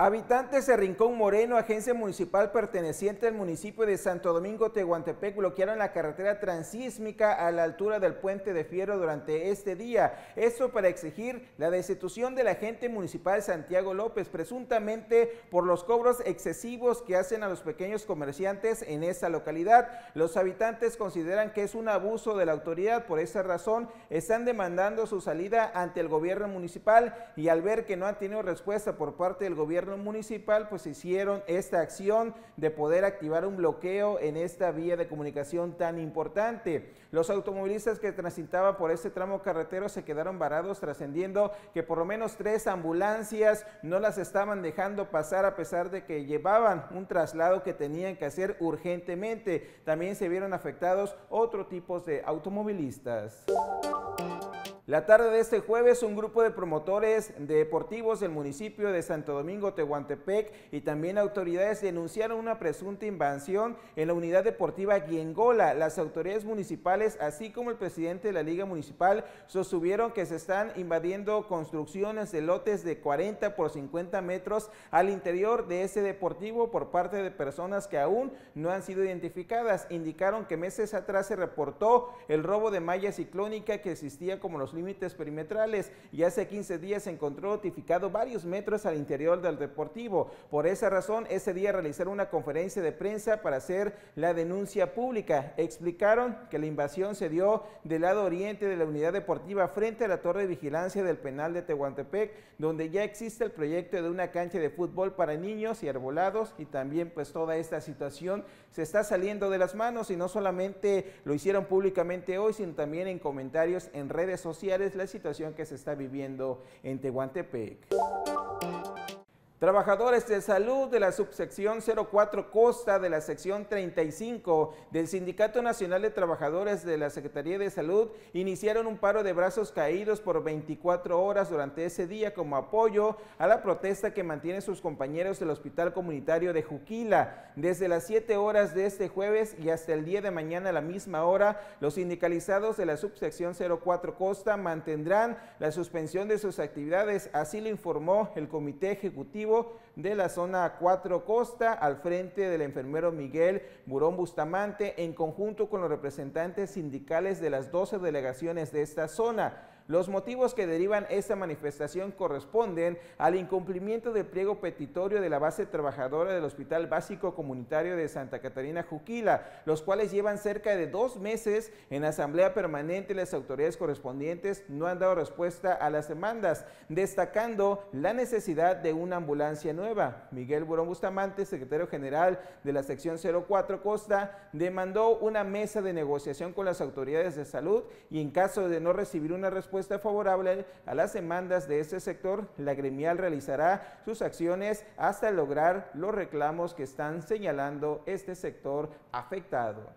Habitantes de Rincón Moreno, agencia municipal perteneciente al municipio de Santo Domingo Tehuantepec, bloquearon la carretera transísmica a la altura del puente de Fierro durante este día. Esto para exigir la destitución del agente municipal Santiago López, presuntamente por los cobros excesivos que hacen a los pequeños comerciantes en esa localidad. Los habitantes consideran que es un abuso de la autoridad, por esa razón están demandando su salida ante el gobierno municipal y al ver que no han tenido respuesta por parte del gobierno municipal pues hicieron esta acción de poder activar un bloqueo en esta vía de comunicación tan importante. Los automovilistas que transitaban por este tramo carretero se quedaron varados trascendiendo que por lo menos tres ambulancias no las estaban dejando pasar a pesar de que llevaban un traslado que tenían que hacer urgentemente. También se vieron afectados otro tipos de automovilistas. La tarde de este jueves, un grupo de promotores deportivos del municipio de Santo Domingo, Tehuantepec y también autoridades denunciaron una presunta invasión en la unidad deportiva Guiengola. Las autoridades municipales, así como el presidente de la Liga Municipal, sostuvieron que se están invadiendo construcciones de lotes de 40 por 50 metros al interior de ese deportivo por parte de personas que aún no han sido identificadas. Indicaron que meses atrás se reportó el robo de malla ciclónica que existía como los límites perimetrales y hace 15 días se encontró notificado varios metros al interior del deportivo. Por esa razón, ese día realizaron una conferencia de prensa para hacer la denuncia pública. Explicaron que la invasión se dio del lado oriente de la unidad deportiva frente a la torre de vigilancia del penal de Tehuantepec, donde ya existe el proyecto de una cancha de fútbol para niños y arbolados y también pues toda esta situación se está saliendo de las manos y no solamente lo hicieron públicamente hoy, sino también en comentarios en redes sociales es la situación que se está viviendo en Tehuantepec. Trabajadores de salud de la subsección 04 Costa de la sección 35 del Sindicato Nacional de Trabajadores de la Secretaría de Salud iniciaron un paro de brazos caídos por 24 horas durante ese día como apoyo a la protesta que mantienen sus compañeros del Hospital Comunitario de Juquila. Desde las 7 horas de este jueves y hasta el día de mañana a la misma hora, los sindicalizados de la subsección 04 Costa mantendrán la suspensión de sus actividades, así lo informó el Comité Ejecutivo de la zona 4 Costa al frente del enfermero Miguel Burón Bustamante en conjunto con los representantes sindicales de las 12 delegaciones de esta zona. Los motivos que derivan esta manifestación corresponden al incumplimiento del pliego petitorio de la base trabajadora del Hospital Básico Comunitario de Santa Catarina Juquila, los cuales llevan cerca de dos meses en asamblea permanente. Las autoridades correspondientes no han dado respuesta a las demandas, destacando la necesidad de una ambulancia nueva. Miguel Burón Bustamante, secretario general de la sección 04 Costa, demandó una mesa de negociación con las autoridades de salud y en caso de no recibir una respuesta favorable a las demandas de este sector, la gremial realizará sus acciones hasta lograr los reclamos que están señalando este sector afectado.